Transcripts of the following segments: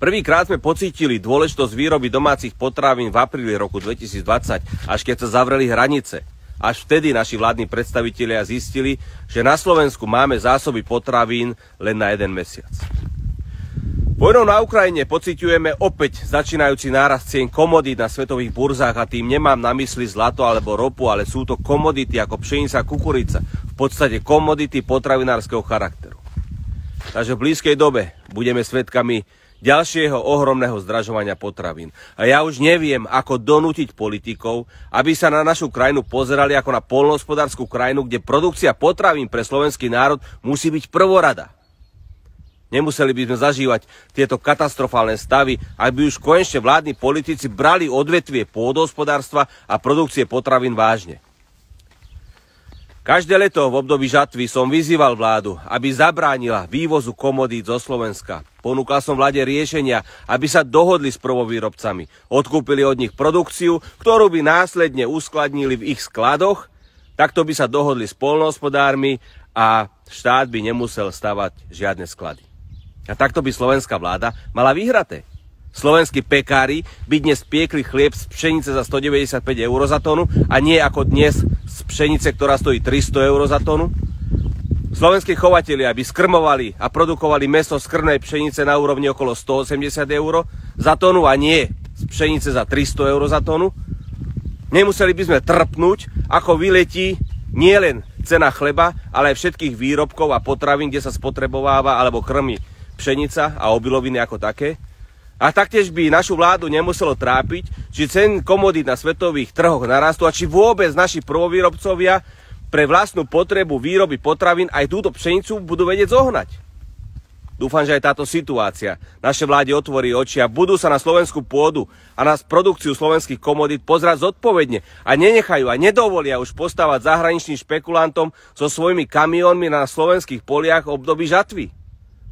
Prvýkrát sme pocítili dôležitosť výroby domácich potravín v apríli roku 2020, až keď sa zavreli hranice. Až vtedy naši vládni predstavitelia zistili, že na Slovensku máme zásoby potravín len na jeden mesiac. Vojnou na Ukrajine pociťujeme opäť začínajúci nárast cien komodít na svetových burzách a tým nemám na mysli zlato alebo ropu, ale sú to komodity ako pšenica kukurica, v podstate komodity potravinárskeho charakteru. Takže v blízkej dobe budeme svedkami ďalšieho ohromného zdražovania potravín. A ja už neviem, ako donútiť politikov, aby sa na našu krajinu pozerali ako na polnohospodárskú krajinu, kde produkcia potravín pre slovenský národ musí byť prvorada. Nemuseli by sme zažívať tieto katastrofálne stavy, ak by už konečne vládni politici brali odvetvie pôdohospodárstva a produkcie potravín vážne. Každé leto v období žatvy som vyzýval vládu, aby zabránila vývozu komodít zo Slovenska. Ponúkal som vláde riešenia, aby sa dohodli s prvovýrobcami. Odkúpili od nich produkciu, ktorú by následne uskladnili v ich skladoch, takto by sa dohodli s polnohospodármi a štát by nemusel stavať žiadne sklady. A takto by slovenská vláda mala vyhraté. Slovenskí pekári by dnes piekli chlieb z pšenice za 195 eur za tonu a nie ako dnes z pšenice, ktorá stojí 300 eur za tonu. Slovenskí chovatelia by skrmovali a produkovali meso z krnej pšenice na úrovni okolo 180 eur za tonu a nie z pšenice za 300 eur za tonu. Nemuseli by sme trpnúť, ako vyletí nielen cena chleba, ale aj všetkých výrobkov a potravín, kde sa spotrebováva alebo krmi pšenica a obiloviny ako také. A taktiež by našu vládu nemuselo trápiť, či cen komodít na svetových trhoch narastú a či vôbec naši prvovýrobcovia pre vlastnú potrebu výroby potravín aj túto pšenicu budú vedieť zohnať. Dúfam, že aj táto situácia naše vláde otvorí oči a budú sa na slovenskú pôdu a na produkciu slovenských komodít pozerať zodpovedne a nenechajú a nedovolia už postávať zahraničným špekulantom so svojimi kamionmi na slovenských poliach období žatvy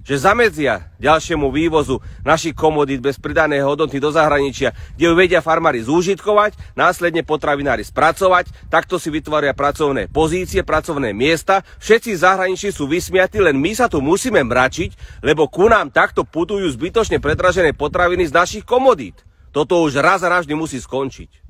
že zamedzia ďalšiemu vývozu našich komodít bez pridanej hodnoty do zahraničia, kde ju vedia farmári zúžitkovať, následne potravinári spracovať, takto si vytvoria pracovné pozície, pracovné miesta. Všetci zahraniční sú vysmiatí, len my sa tu musíme mračiť, lebo ku nám takto putujú zbytočne predražené potraviny z našich komodít. Toto už raz a navždy musí skončiť.